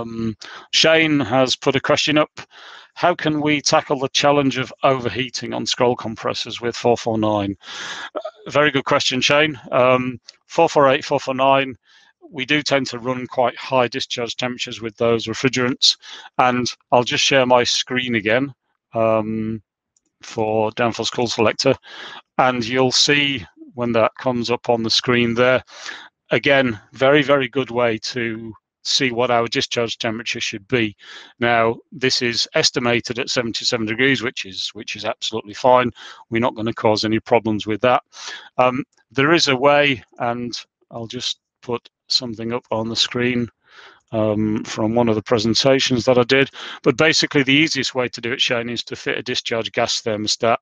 Um, Shane has put a question up. How can we tackle the challenge of overheating on scroll compressors with 449? Uh, very good question, Shane. Um, 448, 449, we do tend to run quite high discharge temperatures with those refrigerants. And I'll just share my screen again um, for Danfoss Coolselector. And you'll see when that comes up on the screen there, again, very, very good way to see what our discharge temperature should be. Now, this is estimated at 77 degrees, which is which is absolutely fine. We're not going to cause any problems with that. Um, there is a way, and I'll just put something up on the screen um, from one of the presentations that I did. But basically, the easiest way to do it, Shane, is to fit a discharge gas thermostat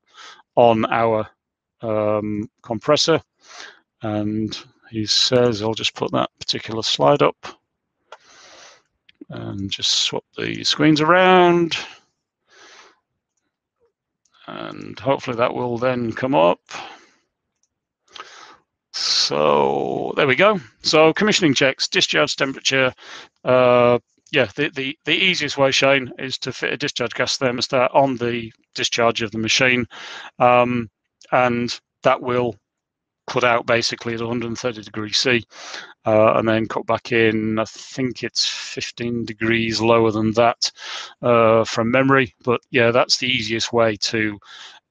on our um, compressor. And he says, I'll just put that particular slide up and just swap the screens around. And hopefully that will then come up. So there we go. So commissioning checks, discharge temperature. Uh, yeah, the, the, the easiest way, Shane, is to fit a discharge gas thermostat on the discharge of the machine. Um, and that will cut out basically at 130 degrees C uh, and then cut back in. I think it's 15 degrees lower than that uh, from memory. But yeah, that's the easiest way to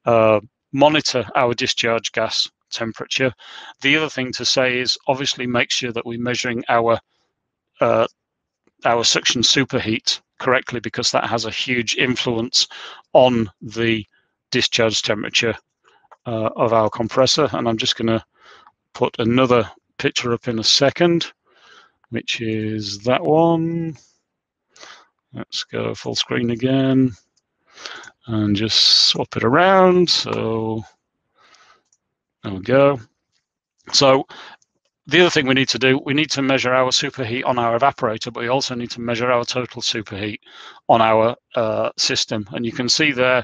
uh, monitor our discharge gas temperature. The other thing to say is obviously make sure that we're measuring our uh, our suction superheat correctly because that has a huge influence on the discharge temperature uh, of our compressor. And I'm just going to put another picture up in a second, which is that one. Let's go full screen again and just swap it around. So there we go. So the other thing we need to do, we need to measure our superheat on our evaporator, but we also need to measure our total superheat on our uh, system. And you can see there,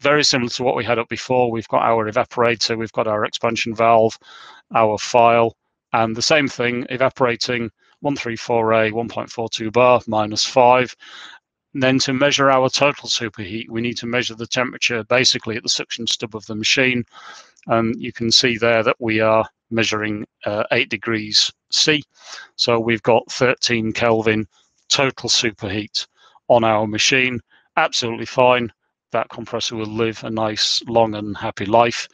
very similar to what we had up before, we've got our evaporator, we've got our expansion valve, our file, and the same thing, evaporating 134A 1.42 bar minus 5. And then to measure our total superheat, we need to measure the temperature basically at the suction stub of the machine. And you can see there that we are measuring uh, 8 degrees C. So we've got 13 Kelvin total superheat on our machine. Absolutely fine. That compressor will live a nice, long and happy life.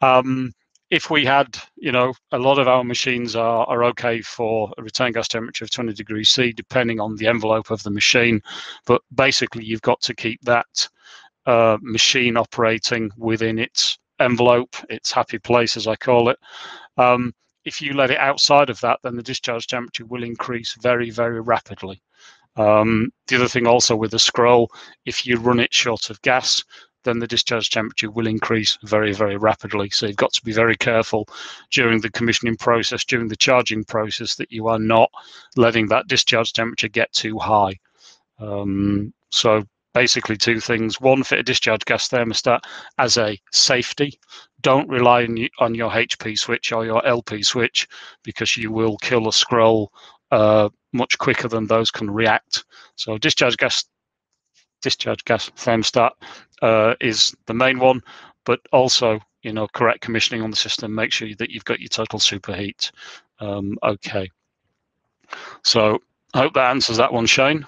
Um, if we had, you know, a lot of our machines are, are okay for a return gas temperature of 20 degrees C, depending on the envelope of the machine. But basically, you've got to keep that uh, machine operating within its envelope, its happy place, as I call it. Um, if you let it outside of that, then the discharge temperature will increase very, very rapidly. Um, the other thing also with the scroll, if you run it short of gas, then the discharge temperature will increase very, very rapidly. So you've got to be very careful during the commissioning process, during the charging process, that you are not letting that discharge temperature get too high. Um, so basically two things. One, fit a discharge gas thermostat as a safety. Don't rely on, on your HP switch or your LP switch because you will kill a scroll uh, much quicker than those can react. So discharge gas discharge gas thermostat uh, is the main one, but also you know correct commissioning on the system. Make sure that you've got your total superheat um, okay. So I hope that answers that one, Shane.